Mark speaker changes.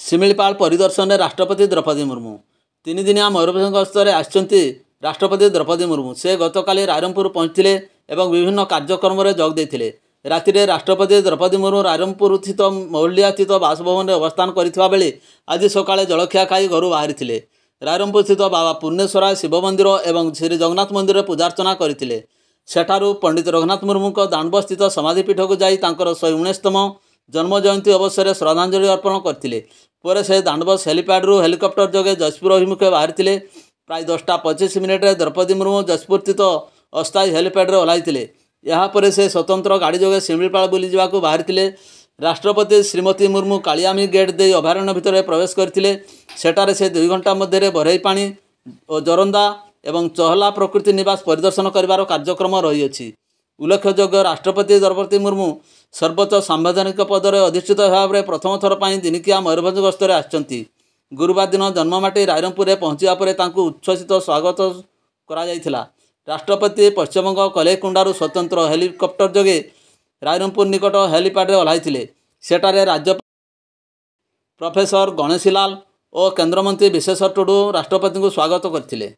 Speaker 1: ଶିମିଳିପାଳ ପରିଦର୍ଶନରେ ରାଷ୍ଟ୍ରପତି ଦ୍ରୌପଦୀ ମୁର୍ମୁ। ତିନିଦିନିଆ ମୟୂରଭଞ୍ଜ ଗସ୍ତରେ ଆସିଛନ୍ତି ରାଷ୍ଟ୍ରପତି ଦ୍ରୌପଦୀ ମୁର୍ମୁ। ସେ ଗତକାଲି ରାଇରଙ୍ଗପୁର ପହଞ୍ଚିଥିଲେ ଏବଂ ବିଭିନ୍ନ କାର୍ଯ୍ୟକ୍ରମରେ ଯୋଗ ଦେଇଥିଲେ। ରାତିରେ ରାଷ୍ଟ୍ରପତି ଦ୍ରୌପଦୀ ମୁର୍ମୁ ରାଇରଙ୍ଗପୁରସ୍ଥିତ ମୌଲ୍ୟାତୀତ ବାସଭବନରେ ଅବସ୍ଥାନ କରିଥିବା ବେଳେ ଆଜି ସକାଳେ ଜଳଖିଆ ଖାଇ ଘରୁ ବାହାରିଥିଲେ। ରାଇରଙ୍ଗପୁରସ୍ଥିତ ବାବା ପୂର୍ଣ୍ଣେଶ୍ୱରା ଶିବ ମନ୍ଦିର ଏବଂ ଶ୍ରୀ ଜଗନ୍ନାଥ ମନ୍ଦିରରେ ପୂଜାର୍ଚ୍ଚନା କରିଥିଲେ। ସେଠାରୁ ପଣ୍ଡିତ ରଘୁନାଥ ମୁର୍ମୁଙ୍କ ଦାଣ୍ଡବସ୍ଥିତ ସମାଧିପୀଠକୁ ଯାଇ ତାଙ୍କର ଶହେ ଉଣେଇଶତମ ଜନ୍ମ ଜୟନ୍ତୀ ଅବସରରେ ଶ୍ରଦ୍ଧାଞ୍ଜଳି ଅର୍ପଣ କରିଥିଲେ। ପରେ ସେ ଦାଣ୍ଡବସ୍ ହେଲିପ୍ୟାଡ୍ରୁ ହେଲିକପ୍ଟର ଯୋଗେ ଯଶପୁର ଅଭିମୁଖେ ବାହାରିଥିଲେ। ପ୍ରାୟ ଦଶଟା ପଚିଶ ମିନିଟ୍ରେ ଦ୍ରୌପଦୀ ମୁର୍ମୁ ଯଶପୁରସ୍ଥିତ ଅସ୍ଥାୟୀ ହେଲିପ୍ୟାଡ୍ରେ ଓହ୍ଲାଇଥିଲେ। ଏହାପରେ ସେ ସ୍ୱତନ୍ତ୍ର ଗାଡ଼ି ଯୋଗେ ଶିମିଳିପାଳ ବୁଲିଯିବାକୁ ବାହାରିଥିଲେ। ରାଷ୍ଟ୍ରପତି ଶ୍ରୀମତୀ ମୁର୍ମୁ କାଳିଆମି ଗେଟ୍ ଦେଇ ଅଭୟାରଣ୍ୟ ଭିତରେ ପ୍ରବେଶ କରିଥିଲେ। ସେଠାରେ ସେ ଦୁଇ ଘଣ୍ଟା ମଧ୍ୟରେ ବରେଇ ପାଣି ଓ ଜୋରନ୍ଦା ଏବଂ ଚହଲା ପ୍ରକୃତି ନିବାସ ପରିଦର୍ଶନ କରିବାର କାର୍ଯ୍ୟକ୍ରମ ରହିଅଛି। ଉଲ୍ଲେଖଯୋଗ୍ୟ ରାଷ୍ଟ୍ରପତି ଦ୍ରୌପଦୀ ମୁର୍ମୁ ସର୍ବୋଚ୍ଚ ସାମ୍ବିଧାନିକ ପଦରେ ଅଧିଷ୍ଠିତ ହେବା ପରେ ପ୍ରଥମ ଥର ପାଇଁ ଦିନିକିଆ ମୟୂରଭଞ୍ଜ ଗସ୍ତରେ ଆସିଛନ୍ତି ଗୁରୁବାର ଦିନ ଜନ୍ମମାଟି ରାଇରଙ୍ଗପୁରରେ ପହଞ୍ଚିବା ପରେ ତାଙ୍କୁ ଉଚ୍ଛ୍ୱସିତ ସ୍ୱାଗତ କରାଯାଇଥିଲା ରାଷ୍ଟ୍ରପତି ପଶ୍ଚିମବଙ୍ଗ କଲେଇକୁଣ୍ଡାରୁ ସ୍ୱତନ୍ତ୍ର ହେଲିକପ୍ଟର ଯୋଗେ ରାଇରଙ୍ଗପୁର ନିକଟ ହେଲିପ୍ୟାଡ୍ରେ ଓହ୍ଲାଇଥିଲେ ସେଠାରେ ରାଜ୍ୟ ପ୍ରଫେସର ଗଣେଶୀଲାଲ ଓ କେନ୍ଦ୍ରମନ୍ତ୍ରୀ ବିଶେଶ୍ୱର ଟୁଡୁ ରାଷ୍ଟ୍ରପତିଙ୍କୁ ସ୍ୱାଗତ କରିଥିଲେ